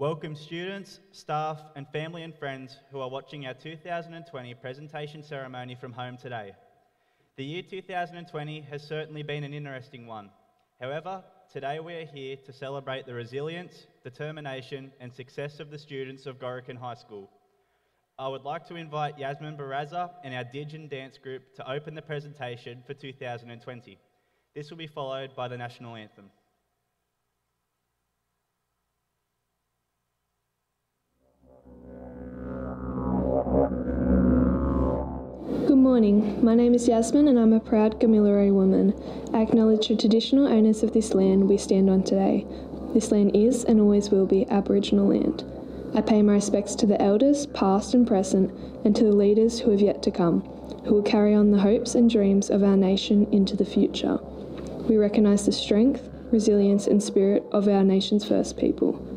Welcome students, staff and family and friends who are watching our 2020 presentation ceremony from home today. The year 2020 has certainly been an interesting one. However, today we are here to celebrate the resilience, determination and success of the students of Gorokan High School. I would like to invite Yasmin Baraza and our Didgeon dance group to open the presentation for 2020. This will be followed by the national anthem. Morning. My name is Yasmin and I'm a proud Gamilaroi woman. I acknowledge the traditional owners of this land we stand on today. This land is and always will be Aboriginal land. I pay my respects to the elders, past and present, and to the leaders who have yet to come, who will carry on the hopes and dreams of our nation into the future. We recognise the strength, resilience, and spirit of our nation's first people.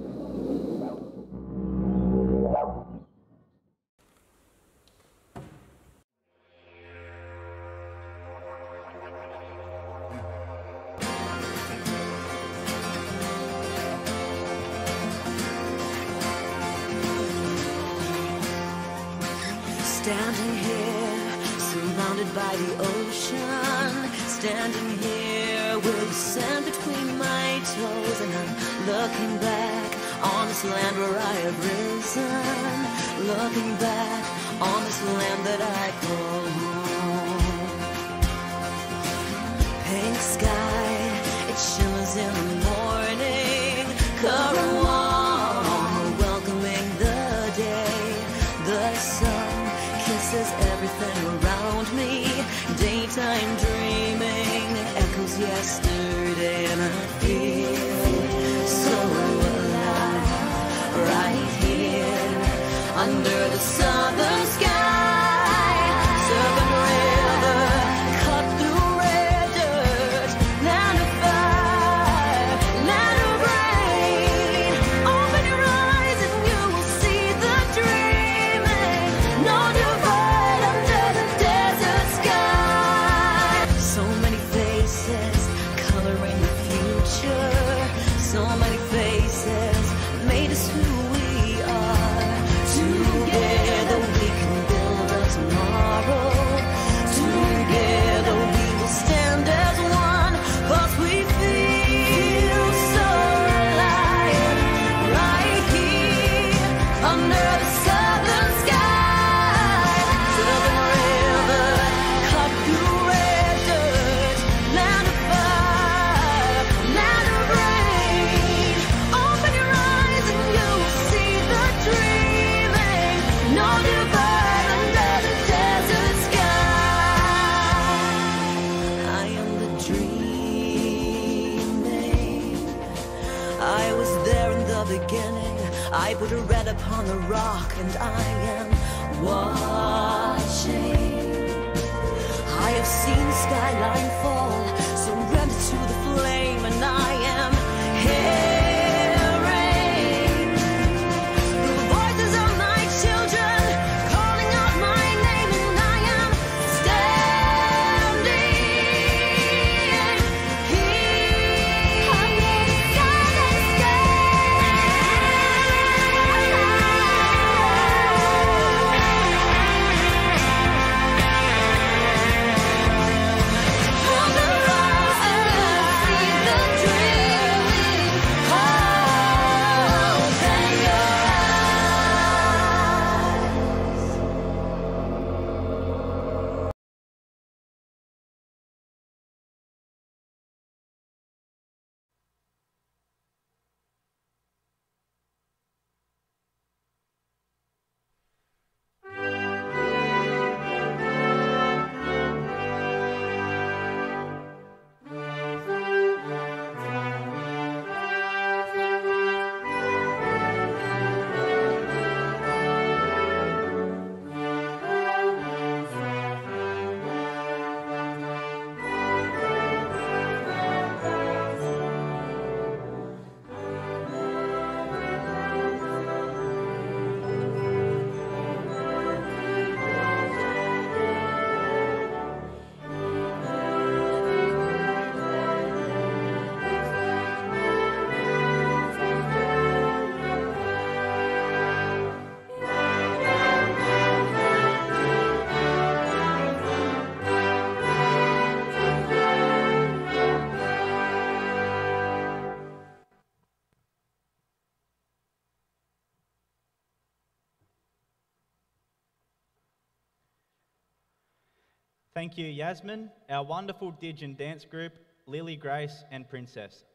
Thank you, Yasmin, our wonderful Didge and dance group, Lily Grace, and Princess.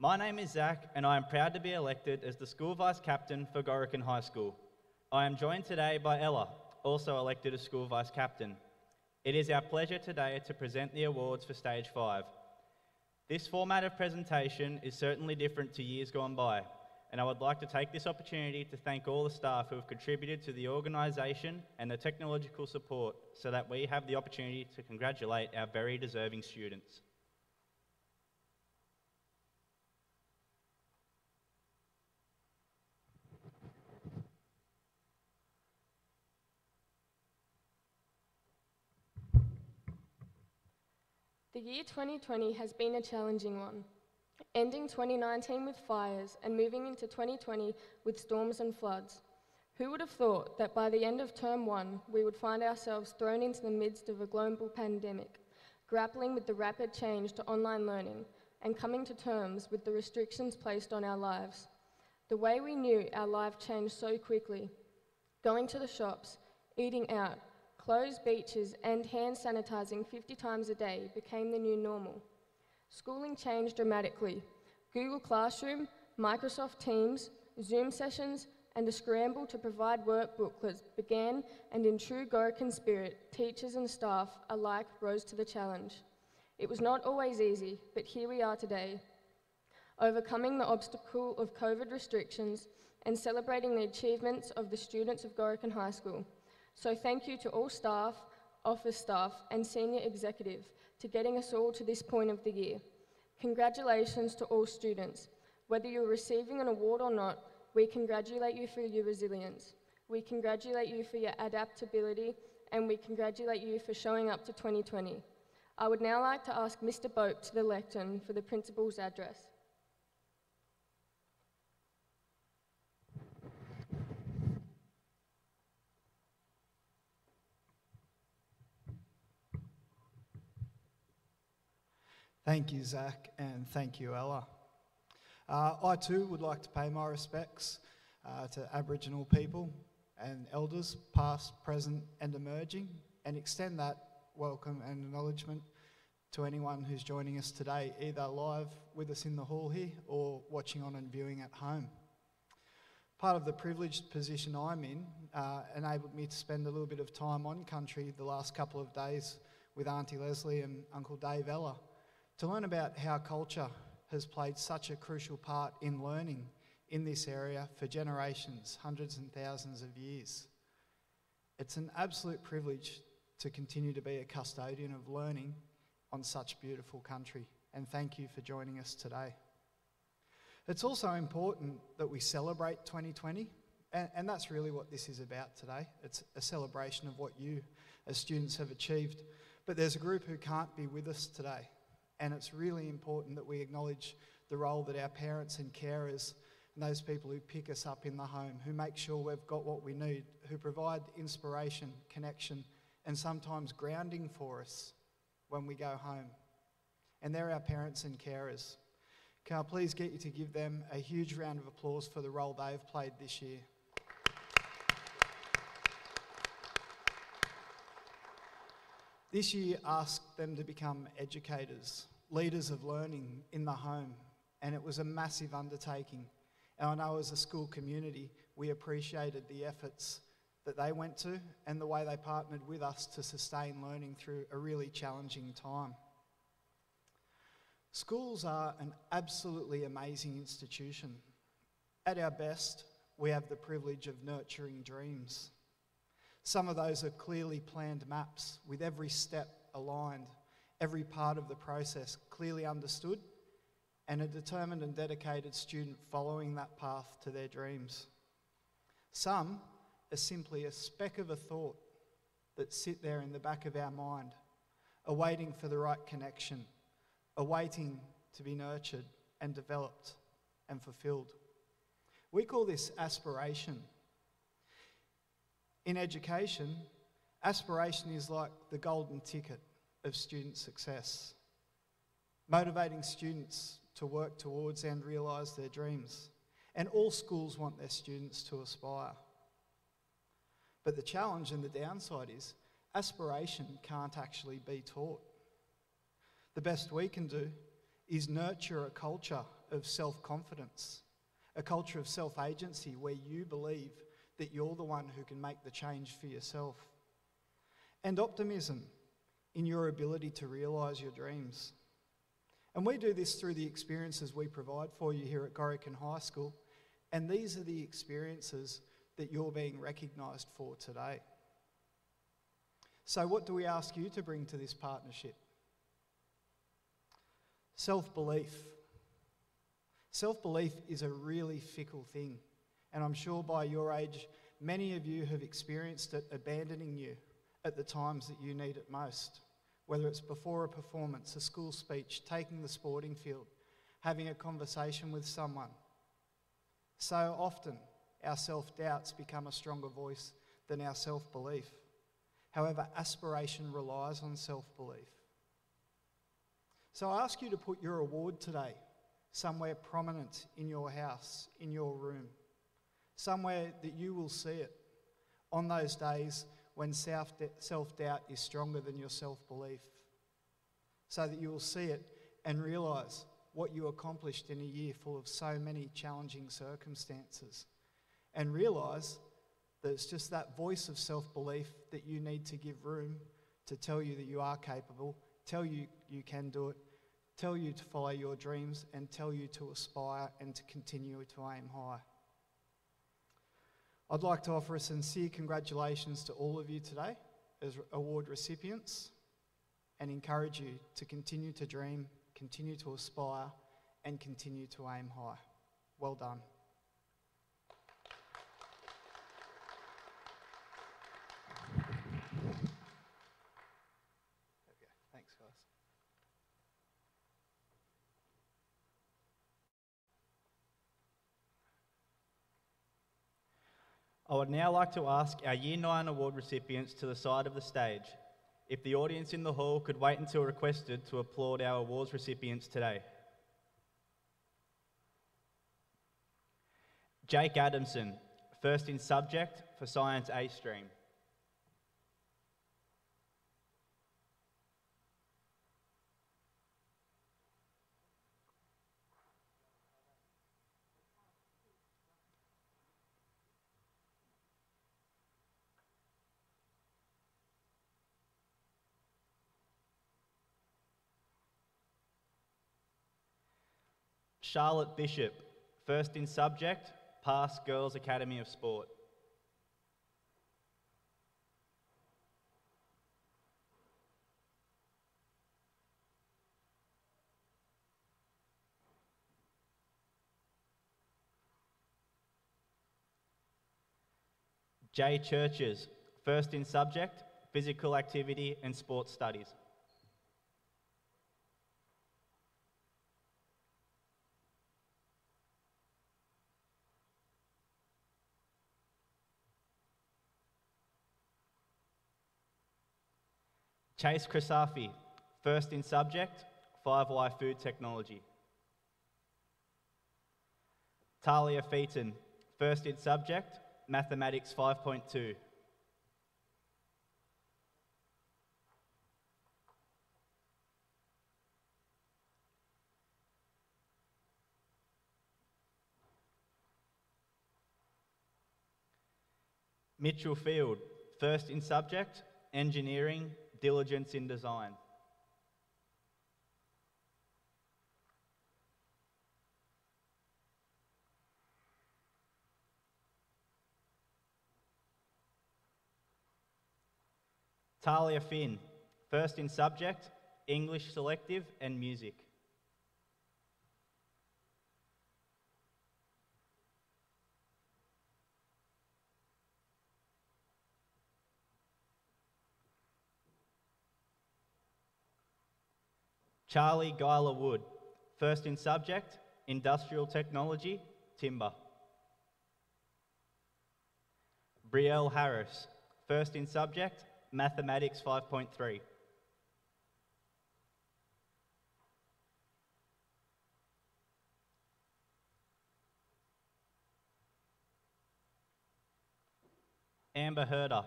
My name is Zach, and I am proud to be elected as the school vice captain for Gorokan High School. I am joined today by Ella, also elected as school vice captain. It is our pleasure today to present the awards for Stage 5. This format of presentation is certainly different to years gone by, and I would like to take this opportunity to thank all the staff who have contributed to the organisation and the technological support so that we have the opportunity to congratulate our very deserving students. The year 2020 has been a challenging one, ending 2019 with fires and moving into 2020 with storms and floods. Who would have thought that by the end of term one, we would find ourselves thrown into the midst of a global pandemic, grappling with the rapid change to online learning and coming to terms with the restrictions placed on our lives. The way we knew our life changed so quickly. Going to the shops, eating out, Closed beaches and hand sanitizing 50 times a day became the new normal. Schooling changed dramatically. Google Classroom, Microsoft Teams, Zoom sessions, and a scramble to provide work booklets began, and in true Gorokan spirit, teachers and staff alike rose to the challenge. It was not always easy, but here we are today, overcoming the obstacle of COVID restrictions and celebrating the achievements of the students of Gorokan High School. So thank you to all staff, office staff, and senior executive to getting us all to this point of the year. Congratulations to all students. Whether you're receiving an award or not, we congratulate you for your resilience. We congratulate you for your adaptability, and we congratulate you for showing up to 2020. I would now like to ask Mr. Boat to the lectern for the principal's address. Thank you, Zach, and thank you, Ella. Uh, I too would like to pay my respects uh, to Aboriginal people and elders, past, present, and emerging, and extend that welcome and acknowledgement to anyone who's joining us today, either live with us in the hall here or watching on and viewing at home. Part of the privileged position I'm in uh, enabled me to spend a little bit of time on country the last couple of days with Auntie Leslie and Uncle Dave Ella to learn about how culture has played such a crucial part in learning in this area for generations, hundreds and thousands of years. It's an absolute privilege to continue to be a custodian of learning on such beautiful country, and thank you for joining us today. It's also important that we celebrate 2020, and, and that's really what this is about today. It's a celebration of what you as students have achieved. But there's a group who can't be with us today. And it's really important that we acknowledge the role that our parents and carers and those people who pick us up in the home, who make sure we've got what we need, who provide inspiration, connection, and sometimes grounding for us when we go home. And they're our parents and carers. Can I please get you to give them a huge round of applause for the role they've played this year? This year asked them to become educators, leaders of learning in the home, and it was a massive undertaking. And I know as a school community, we appreciated the efforts that they went to and the way they partnered with us to sustain learning through a really challenging time. Schools are an absolutely amazing institution. At our best, we have the privilege of nurturing dreams. Some of those are clearly planned maps with every step aligned, every part of the process clearly understood, and a determined and dedicated student following that path to their dreams. Some are simply a speck of a thought that sit there in the back of our mind, awaiting for the right connection, awaiting to be nurtured and developed and fulfilled. We call this aspiration. In education, aspiration is like the golden ticket of student success, motivating students to work towards and realise their dreams. And all schools want their students to aspire. But the challenge and the downside is aspiration can't actually be taught. The best we can do is nurture a culture of self confidence, a culture of self agency where you believe that you're the one who can make the change for yourself, and optimism in your ability to realise your dreams. And we do this through the experiences we provide for you here at Gorokan High School, and these are the experiences that you're being recognised for today. So, what do we ask you to bring to this partnership? Self belief. Self belief is a really fickle thing, and I'm sure by your age, many of you have experienced it abandoning you at the times that you need it most. Whether it's before a performance, a school speech, taking the sporting field, having a conversation with someone. So often, our self doubts become a stronger voice than our self belief. However, aspiration relies on self belief. So I ask you to put your award today somewhere prominent in your house, in your room, somewhere that you will see it on those days when self doubt is stronger than your self belief, so that you will see it and realize what you accomplished in a year full of so many challenging circumstances, and realize that it's just that voice of self belief that you need to give room to tell you that you are capable, tell you you can do it, tell you to follow your dreams, and tell you to aspire and to continue to aim high. I'd like to offer a sincere congratulations to all of you today as award recipients and encourage you to continue to dream, continue to aspire, and continue to aim high. Well done. I would now like to ask our Year 9 award recipients to the side of the stage. If the audience in the hall could wait until requested to applaud our awards recipients today. Jake Adamson, first in subject for Science A stream. Charlotte Bishop, first in subject, Pass Girls Academy of Sport. Jay Churches, first in subject, physical activity and sports studies. Chase Krisafi, first in subject, 5Y food technology. Talia Featon, first in subject, mathematics 5.2. Mitchell Field, first in subject, engineering diligence in design. Talia Finn, first in subject, English selective and music. Charlie Geiler Wood, first in subject, industrial technology, timber. Brielle Harris, first in subject, mathematics 5.3. Amber Herder,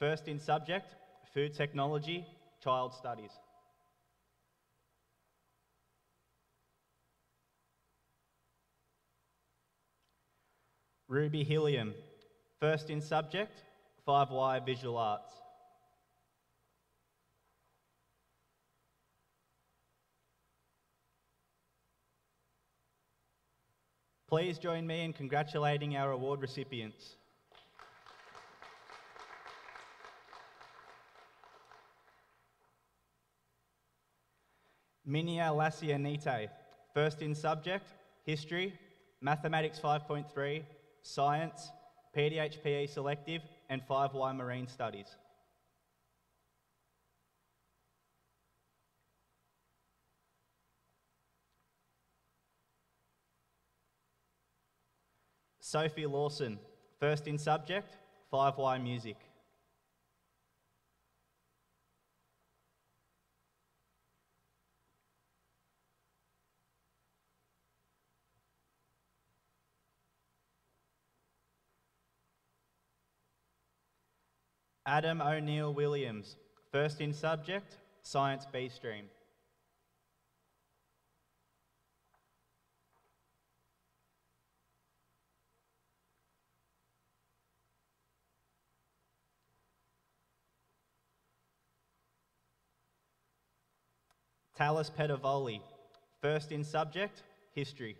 first in subject, Food Technology, Child Studies. Ruby Helium, first in subject, 5Y Visual Arts. Please join me in congratulating our award recipients. Minia Lassianite, first in subject, history, mathematics 5.3, science, PDHPE selective, and 5Y marine studies. Sophie Lawson, first in subject, 5Y music. Adam O'Neill Williams, first in subject, Science B stream. Talis Pedavoli, first in subject, history.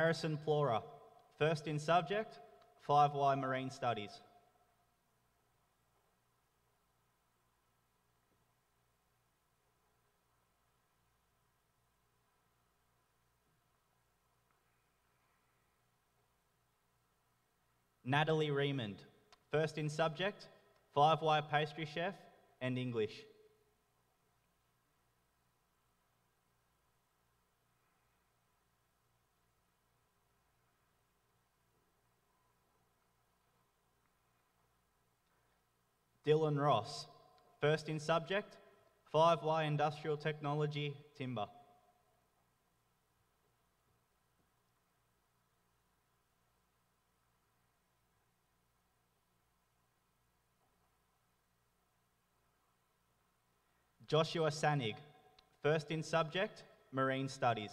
Harrison Plora, first in subject, 5Y Marine Studies. Natalie Raymond, first in subject, 5Y Pastry Chef and English. Dylan Ross, first in subject, 5Y Industrial Technology, Timber. Joshua Sanig, first in subject, Marine Studies.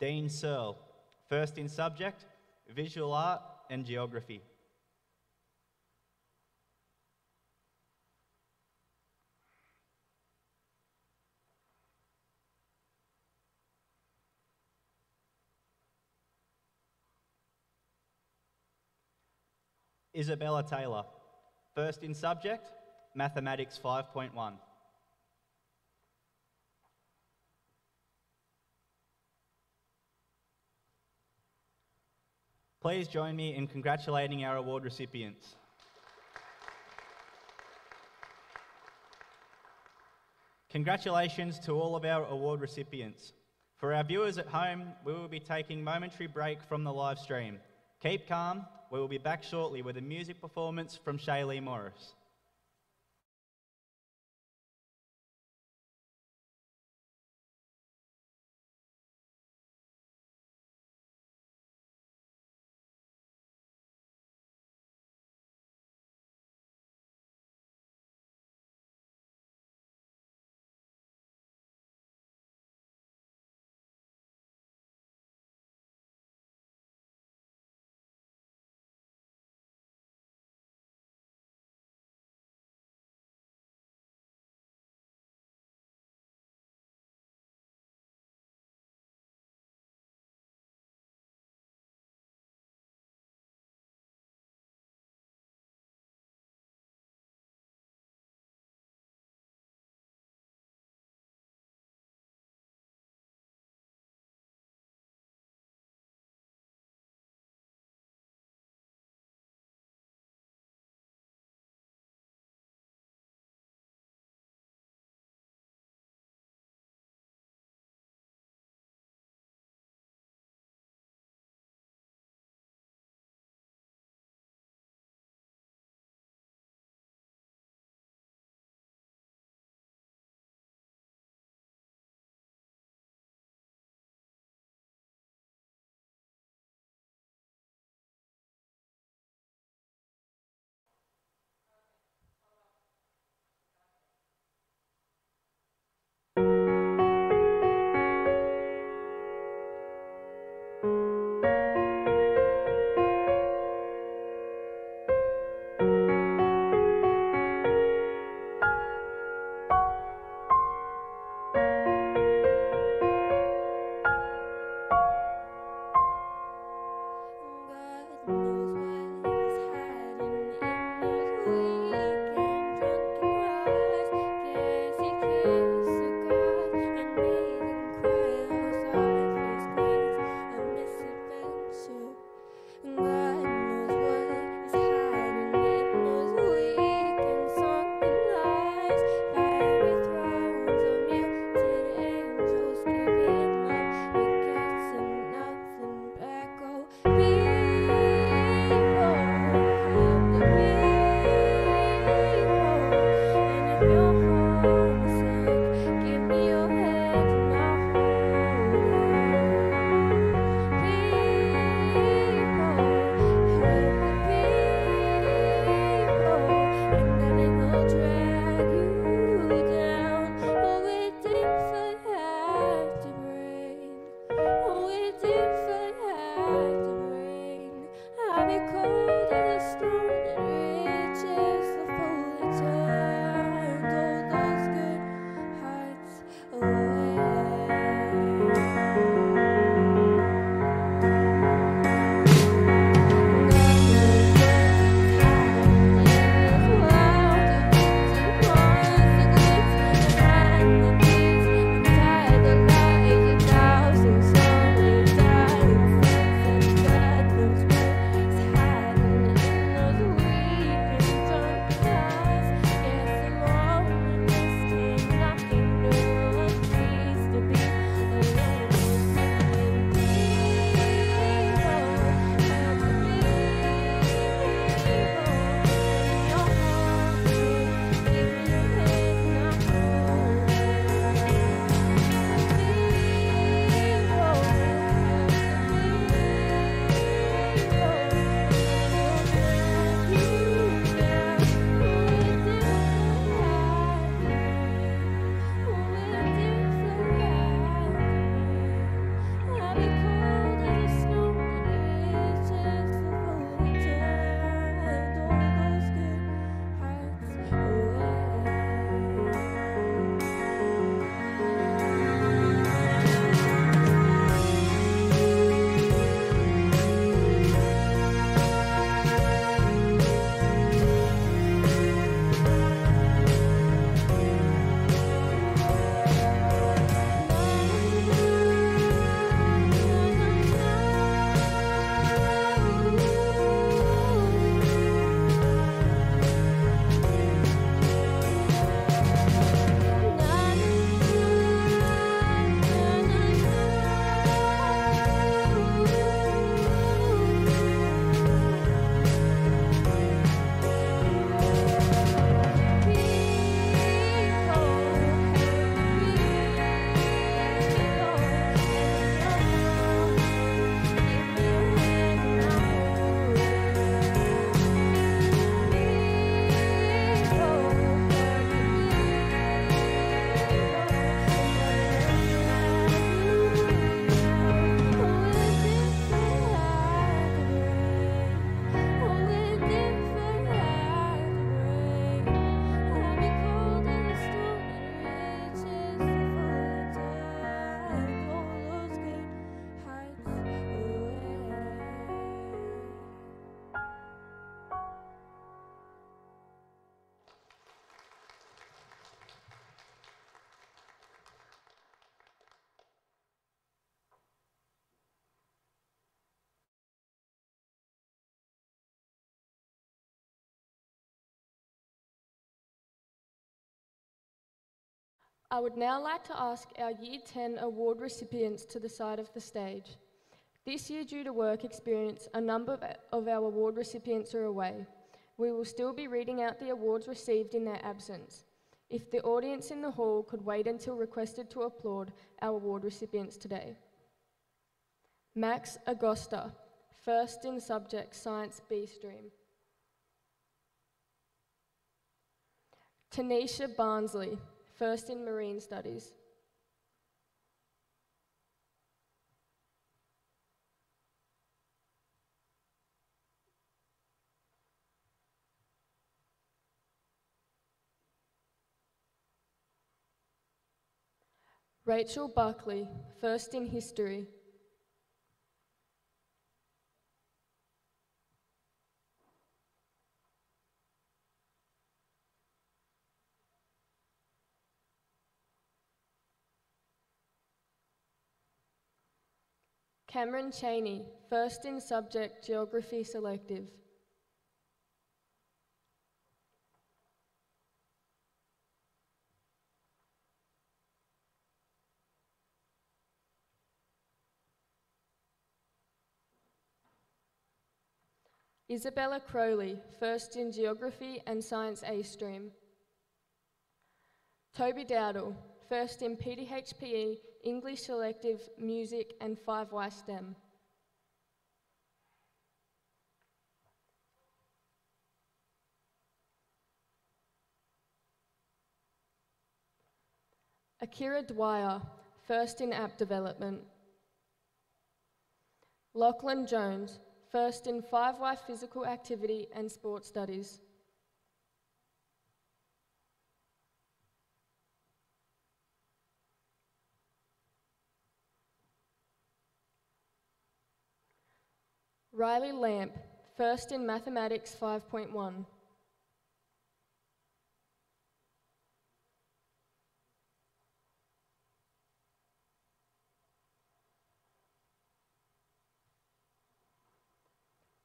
Dean Searle, first in subject, Visual Art and Geography. Isabella Taylor, first in subject, Mathematics 5.1. Please join me in congratulating our award recipients. Congratulations to all of our award recipients. For our viewers at home, we will be taking momentary break from the live stream. Keep calm, we will be back shortly with a music performance from Shaylee Morris. you I would now like to ask our Year 10 award recipients to the side of the stage. This year, due to work experience, a number of- our award recipients are away. We will still be reading out the awards received in their absence. If the audience in the hall could wait until requested to applaud our award recipients today. Max Agosta, first in subject Science B stream. Tanisha Barnsley, first in Marine Studies. Rachel Buckley, first in History. Cameron Cheney, first in subject Geography Selective. Isabella Crowley, first in Geography and Science A stream. Toby Dowdle, first in PDHPE, English Selective, Music and 5Y STEM. Akira Dwyer, first in App Development. Lachlan Jones, first in 5Y Physical Activity and Sport Studies. Riley Lamp, first in Mathematics 5.1.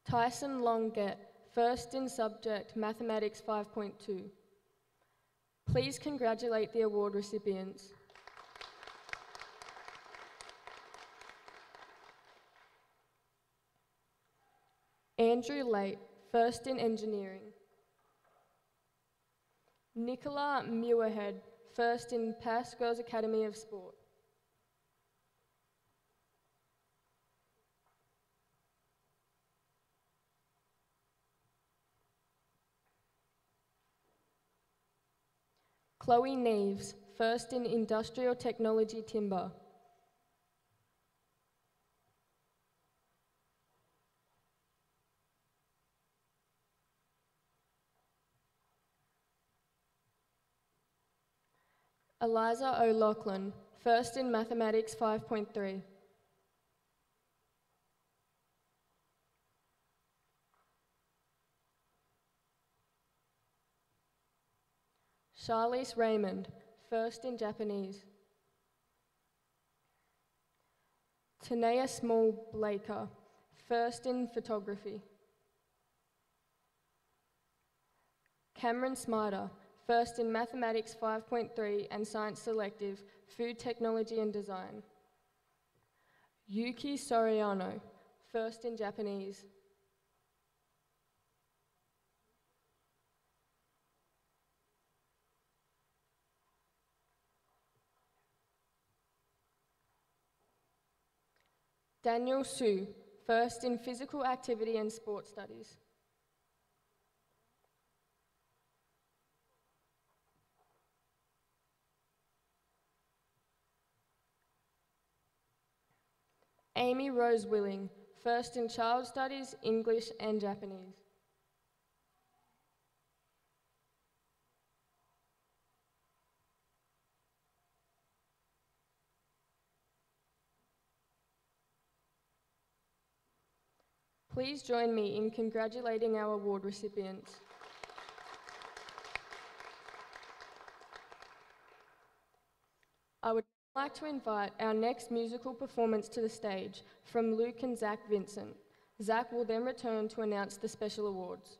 Tyson Longet, first in subject Mathematics 5.2. Please congratulate the award recipients. Andrew Late, first in engineering. Nicola Muirhead, first in Pass Girls Academy of Sport. Chloe Neves, first in Industrial Technology Timber. Eliza O'Loughlin, first in Mathematics 5.3. Charlize Raymond, first in Japanese. Tanea Small Blaker, first in photography. Cameron Smarter, first in Mathematics 5.3 and Science Selective, Food Technology and Design. Yuki Soriano, first in Japanese. Daniel Su, first in Physical Activity and Sport Studies. Amy Rose Willing, first in Child Studies, English and Japanese. Please join me in congratulating our award recipients. I would like to invite our next musical performance to the stage from Luke and Zach Vincent. Zach will then return to announce the special awards.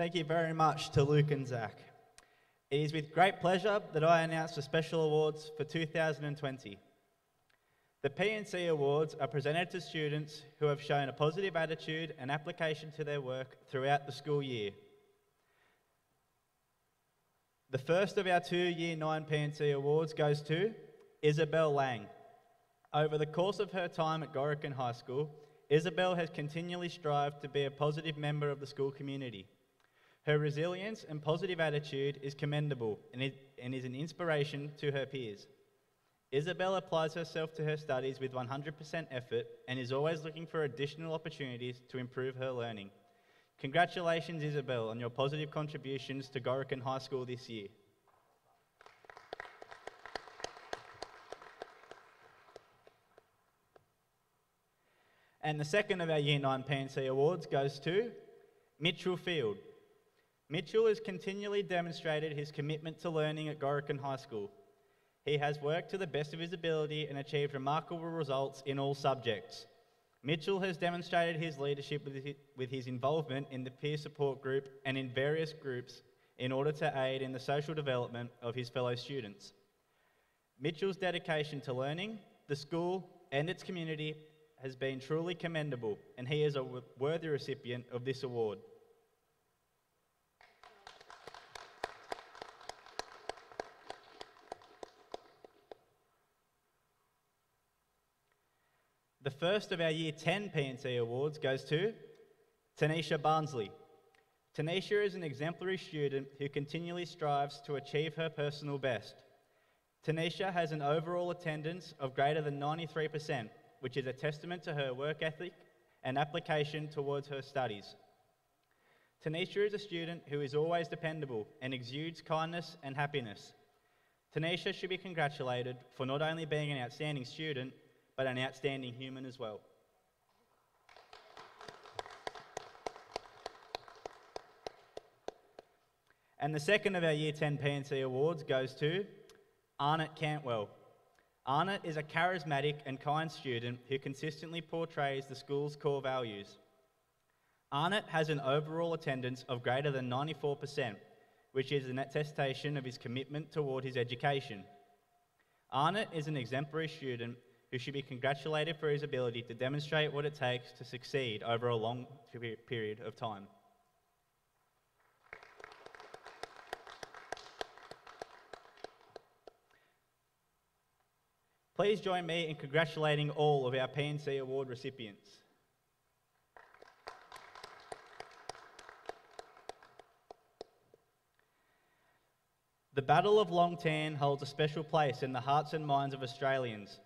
Thank you very much to Luke and Zach. It is with great pleasure that I announce the special awards for 2020. The P&C Awards are presented to students who have shown a positive attitude and application to their work throughout the school year. The first of our two Year 9 P&C Awards goes to Isabel Lang. Over the course of her time at Gorokan High School, Isabel has continually strived to be a positive member of the school community. Her resilience and positive attitude is commendable and, is an inspiration to her peers. Isabel applies herself to her studies with 100% effort and is always looking for additional opportunities to improve her learning. Congratulations, Isabel, on your positive contributions to Gorokan High School this year. And the second of our Year 9 P&C awards goes to Mitchell Field. Mitchell has continually demonstrated his commitment to learning at Gorokan High School. He has worked to the best of his ability and achieved remarkable results in all subjects. Mitchell has demonstrated his leadership with his, with his involvement in the peer support group and in various groups in order to aid in the social development of his fellow students. Mitchell's dedication to learning, the school, and its community has been truly commendable, and he is a worthy recipient of this award. The first of our Year 10 P&C awards goes to Tanisha Barnsley. Tanisha is an exemplary student who continually strives to achieve her personal best. Tanisha has an overall attendance of greater than 93%, which is a testament to her work ethic and application towards her studies. Tanisha is a student who is always dependable and exudes kindness and happiness. Tanisha should be congratulated for not only being an outstanding student, but an outstanding human as well. And the second of our Year 10 P&C awards goes to Arnott Cantwell. Arnott is a charismatic and kind student who consistently portrays the school's core values. Arnott has an overall attendance of greater than 94%, which is an attestation of his commitment toward his education. Arnott is an exemplary student who should be congratulated for his ability to demonstrate what it takes to succeed over a long period of time. Please join me in congratulating all of our P&C Award recipients. The Battle of Long Tan holds a special place in the hearts and minds of Australians.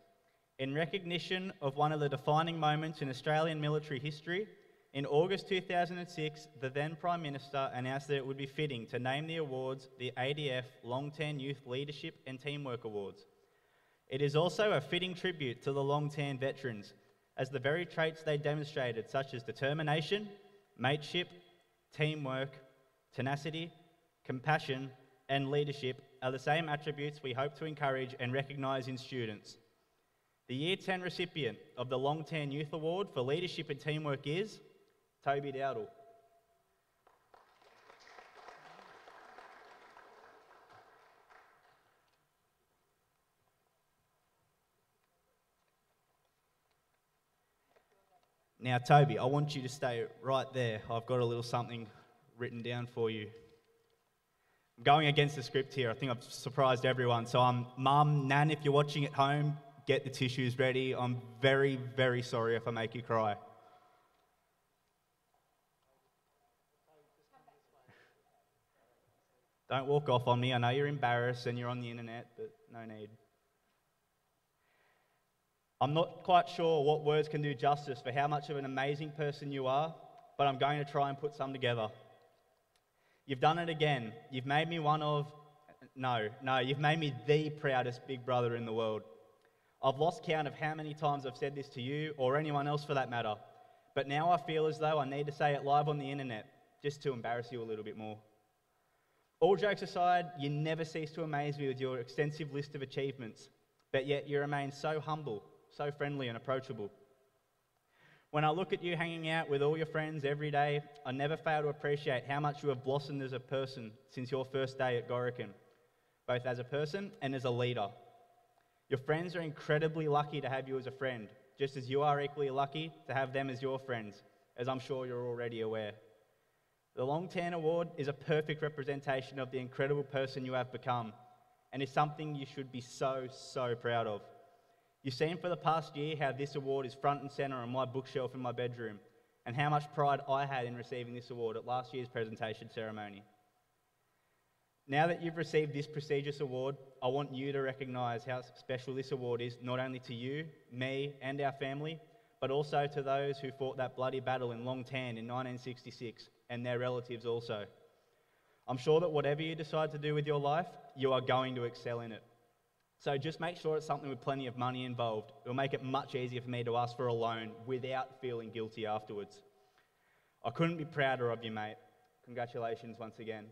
In recognition of one of the defining moments in Australian military history, in August 2006, the then Prime Minister announced that it would be fitting to name the awards the ADF Long Tan Youth Leadership and Teamwork Awards. It is also a fitting tribute to the long tan veterans, as the very traits they demonstrated, such as determination, mateship, teamwork, tenacity, compassion, and leadership, are the same attributes we hope to encourage and recognise in students. The Year 10 recipient of the Long Tan Youth Award for Leadership and Teamwork is Toby Dowdle. Now, Toby, I want you to stay right there. I've got a little something written down for you. I'm going against the script here. I think I've surprised everyone. So, I'm mum, nan, if you're watching at home, get the tissues ready. I'm very, very sorry if I make you cry. Don't walk off on me. I know you're embarrassed and you're on the internet, but no need. I'm not quite sure what words can do justice for how much of an amazing person you are, but I'm going to try and put some together. You've done it again. You've made me one of, no, no, you've made me the proudest big brother in the world. I've lost count of how many times I've said this to you or anyone else for that matter, but now I feel as though I need to say it live on the internet just to embarrass you a little bit more. All jokes aside, you never cease to amaze me with your extensive list of achievements, but yet you remain so humble so friendly and approachable. When I look at you hanging out with all your friends every day, I never fail to appreciate how much you have blossomed as a person since your first day at Gorokan, both as a person and as a leader. Your friends are incredibly lucky to have you as a friend, just as you are equally lucky to have them as your friends, as I'm sure you're already aware. The Long Tan Award is a perfect representation of the incredible person you have become and is something you should be so, so proud of. You've seen for the past year how this award is front and centre on my bookshelf in my bedroom and how much pride I had in receiving this award at last year's presentation ceremony. Now that you've received this prestigious award, I want you to recognise how special this award is, not only to you, me, and our family, but also to those who fought that bloody battle in Long Tan in 1966 and their relatives also. I'm sure that whatever you decide to do with your life, you are going to excel in it. So just make sure it's something with plenty of money involved. It'll make it much easier for me to ask for a loan without feeling guilty afterwards. I couldn't be prouder of you, mate. Congratulations once again.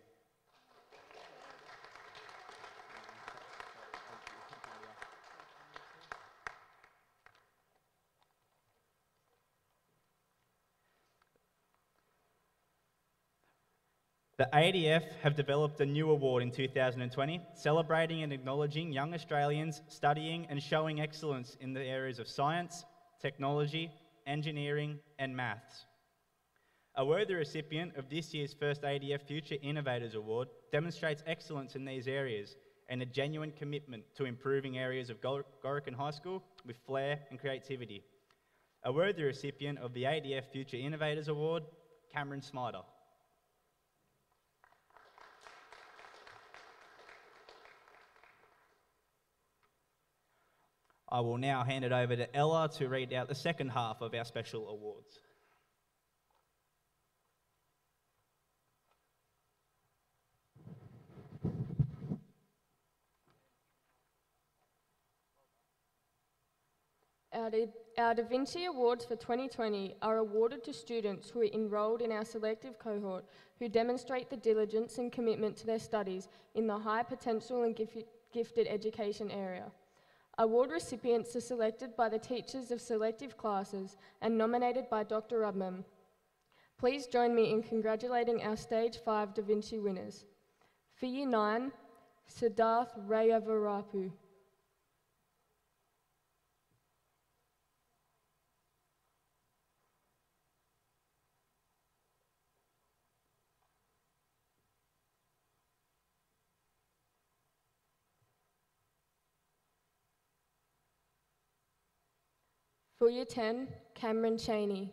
The ADF have developed a new award in 2020, celebrating and acknowledging young Australians studying and showing excellence in the areas of science, technology, engineering, and maths. A worthy recipient of this year's first ADF Future Innovators Award demonstrates excellence in these areas and a genuine commitment to improving areas of Gor- Gorokan High School with flair and creativity. A worthy recipient of the ADF Future Innovators Award, Cameron Smider. I will now hand it over to Ella to read out the second half of our special awards. Our Da, our da Vinci Awards for 2020 are awarded to students who are enrolled in our selective cohort who demonstrate the diligence and commitment to their studies in the high potential and gif- gifted education area. Award recipients are selected by the teachers of selective classes and nominated by Dr. Rubman. Please join me in congratulating our Stage 5 Da Vinci winners. For Year 9, Siddharth Rayavarapu. Year 10, Cameron Cheney.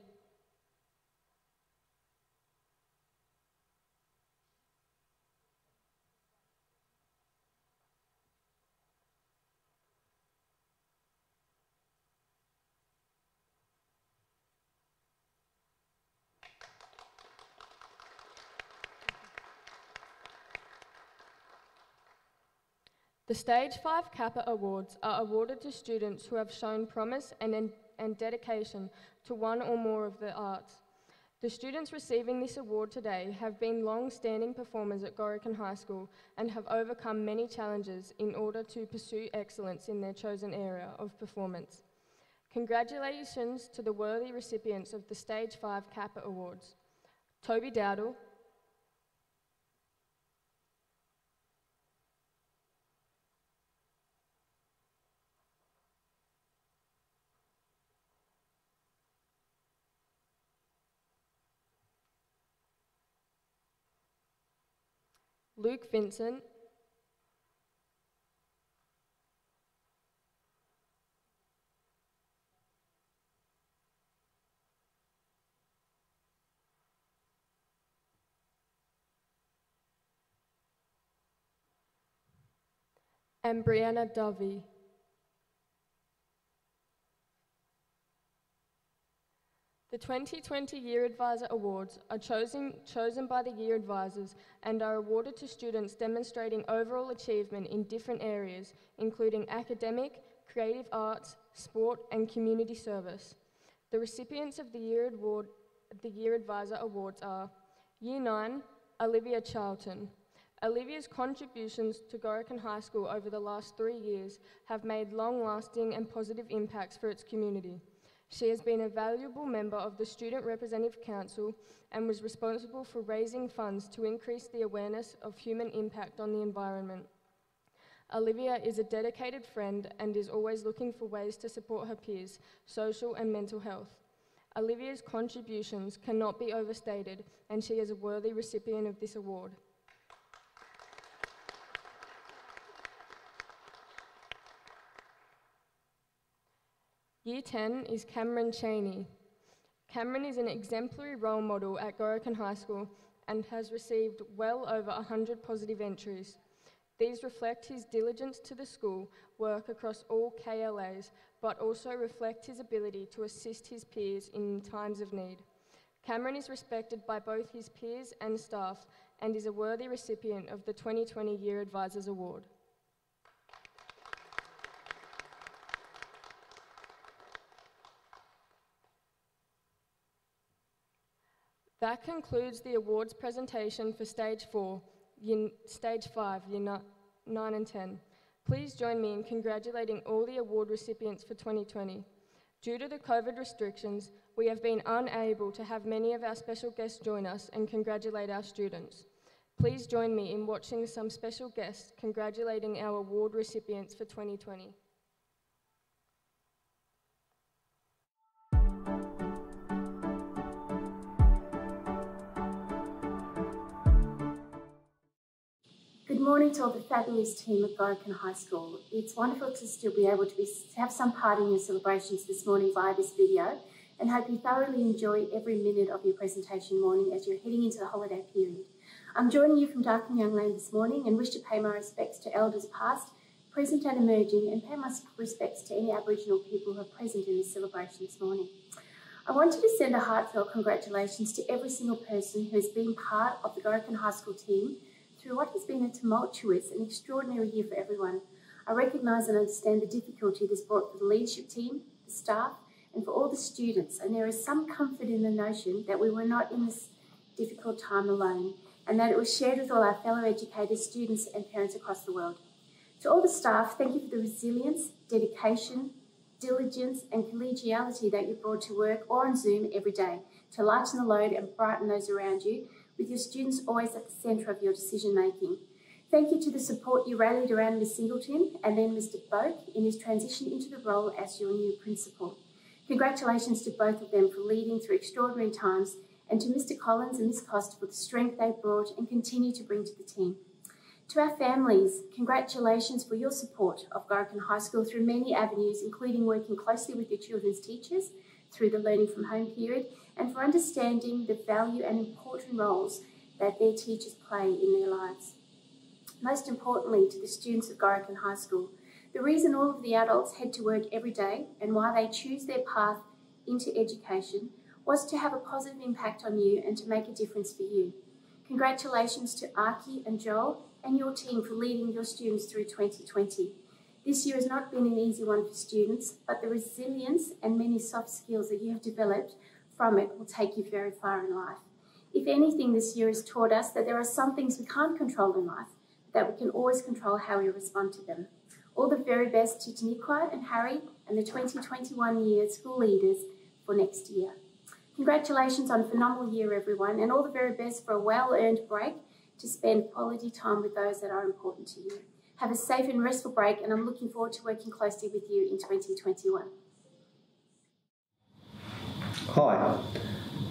The Stage 5 CAPA Awards are awarded to students who have shown promise and, and dedication to one or more of the arts. The students receiving this award today have been long standing performers at Gorokan High School and have overcome many challenges in order to pursue excellence in their chosen area of performance. Congratulations to the worthy recipients of the Stage 5 CAPA Awards Toby Dowdle, Luke Vincent, and Brianna Dovey. The 2020 Year Advisor Awards are chosen, chosen by the Year Advisors and are awarded to students demonstrating overall achievement in different areas, including academic, creative arts, sport, and community service. The recipients of the Year, Award, the Year Advisor Awards are Year 9, Olivia Charlton. Olivia's contributions to Gorokan High School over the last three years have made long lasting and positive impacts for its community. She has been a valuable member of the Student Representative Council and was responsible for raising funds to increase the awareness of human impact on the environment. Olivia is a dedicated friend and is always looking for ways to support her peers, social and mental health. Olivia's contributions cannot be overstated, and she is a worthy recipient of this award. Year 10 is Cameron Cheney. Cameron is an exemplary role model at Gorokan High School and has received well over 100 positive entries. These reflect his diligence to the school, work across all KLAs, but also reflect his ability to assist his peers in times of need. Cameron is respected by both his peers and staff and is a worthy recipient of the 2020 Year Advisors Award. That concludes the awards presentation for Stage 4, year, Stage 5, Year ni- 9 and 10. Please join me in congratulating all the award recipients for 2020. Due to the COVID restrictions, we have been unable to have many of our special guests join us and congratulate our students. Please join me in watching some special guests congratulating our award recipients for 2020. Good morning to all the fabulous team at Gorokan High School. It's wonderful to still be able to, be, have some part in your celebrations this morning via this video and hope you thoroughly enjoy every minute of your presentation morning as you're heading into the holiday period. I'm joining you from Darkinjung land this morning and wish to pay my respects to elders past, present and emerging and pay my respects to any Aboriginal people who are present in this celebration this morning. I wanted to send a heartfelt congratulations to every single person who has been part of the Gorokan High School team through what has been a tumultuous and extraordinary year for everyone. I recognise and understand the difficulty this brought for the leadership team, the staff, and for all the students, and there is some comfort in the notion that we were not in this difficult time alone, and that it was shared with all our fellow educators, students, and parents across the world. To all the staff, thank you for the resilience, dedication, diligence, and collegiality that you brought to work or on Zoom every day to lighten the load and brighten those around you with your students always at the centre of your decision making. Thank you to the support you rallied around Ms Singleton and then Mr Boak in his transition into the role as your new principal. Congratulations to both of them for leading through extraordinary times and to Mr Collins and Ms Costa for the strength they brought and continue to bring to the team. To our families, congratulations for your support of Gorokan High School through many avenues, including working closely with your children's teachers through the learning from home period and for understanding the value and important roles that their teachers play in their lives. Most importantly, to the students of Gorokan High School, the reason all of the adults head to work every day and why they choose their path into education was to have a positive impact on you and to make a difference for you. Congratulations to Archie and Joel and your team for leading your students through 2020. This year has not been an easy one for students, but the resilience and many soft skills that you have developed from it will take you very far in life. If anything, this year has taught us that there are some things we can't control in life, but that we can always control how we respond to them. All the very best to Taniqua and Harry and the 2021 year school leaders for next year. Congratulations on a phenomenal year, everyone, and all the very best for a well earned break to spend quality time with those that are important to you. Have a safe and restful break, and I'm looking forward to working closely with you in 2021. Hi,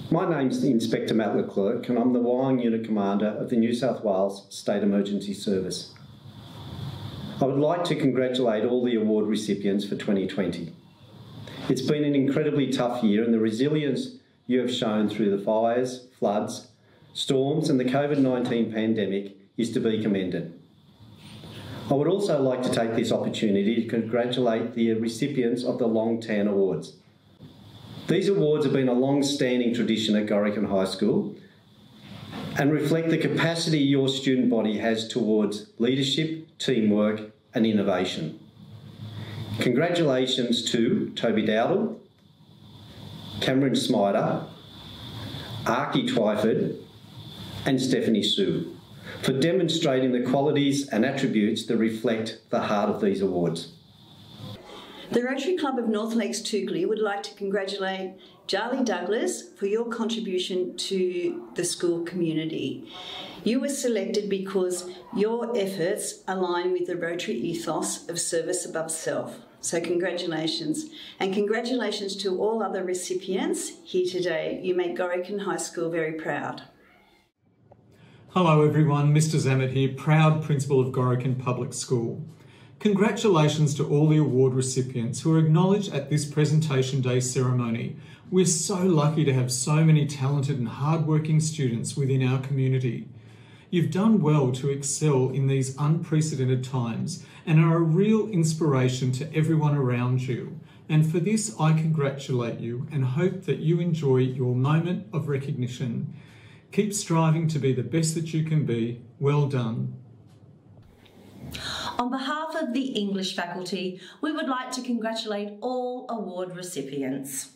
my name's Inspector Matt Leclerc, and I'm the Wyong Unit Commander of the New South Wales State Emergency Service. I would like to congratulate all the award recipients for 2020. It's been an incredibly tough year, and the resilience you have shown through the fires, floods, storms, and the COVID 19 pandemic is to be commended. I would also like to take this opportunity to congratulate the recipients of the Long Tan Awards. These awards have been a long standing tradition at Gorokan High School and reflect the capacity your student body has towards leadership, teamwork, and innovation. Congratulations to Toby Dowdle, Cameron Smider, Archie Twyford, and Stephanie Sue for demonstrating the qualities and attributes that reflect the heart of these awards. The Rotary Club of North Lakes Toukley would like to congratulate Charlie Douglas for your contribution to the school community. You were selected because your efforts align with the Rotary ethos of service above self. So, congratulations. And congratulations to all other recipients here today. You make Gorokan High School very proud. Hello, everyone. Mr. Zammit here, proud principal of Gorokan Public School. Congratulations to all the award recipients who are acknowledged at this presentation day ceremony. We're so lucky to have so many talented and hardworking students within our community. You've done well to excel in these unprecedented times and are a real inspiration to everyone around you. And for this, I congratulate you and hope that you enjoy your moment of recognition. Keep striving to be the best that you can be. Well done. On behalf of the English faculty, we would like to congratulate all award recipients.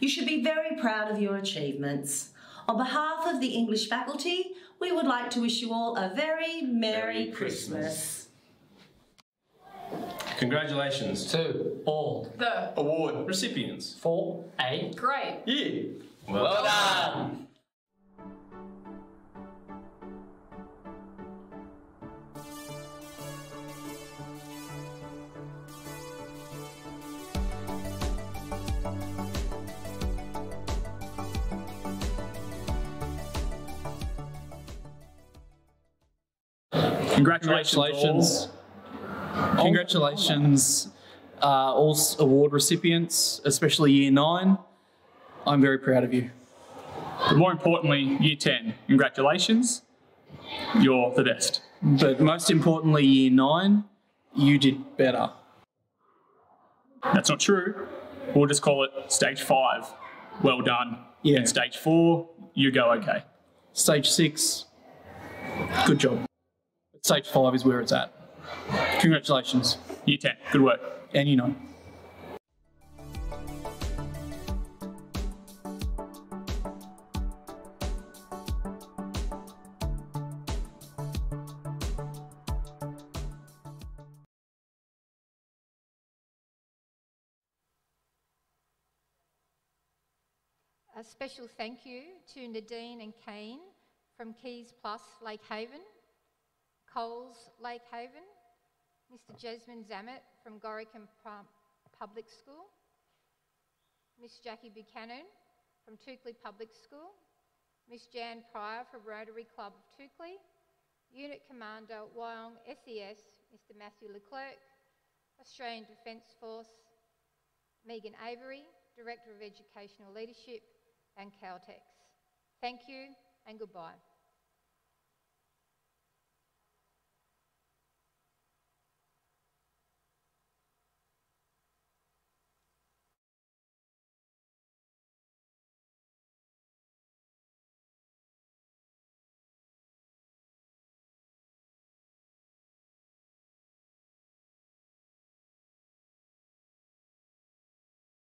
You should be very proud of your achievements. On behalf of the English faculty, we would like to wish you all a very Merry, Merry Christmas. Congratulations to all the award recipients for a great year. Well, well done. Congratulations. Congratulations, Congratulations uh, all award recipients, especially Year 9. I'm very proud of you. But more importantly, Year 10, congratulations. You're the best. But most importantly, Year 9, you did better. That's not true. We'll just call it Stage 5. Well done. Yeah. And Stage 4, you go okay. Stage 6, good job. Stage 5 is where it's at. Congratulations. Year 10, good work. And you know. A special thank you to Nadine and Kane from Keys Plus Lake Haven Coles Lake Haven, Mr Jasmine Zammit from Gorokan Public School, Miss Jackie Buchanan from Toukley Public School, Miss Jan Pryor from Rotary Club of Toukley, Unit Commander Wyong SES, Mr Matthew Leclerc, Australian Defence Force, Megan Avery, Director of Educational Leadership, and Caltex. Thank you and goodbye.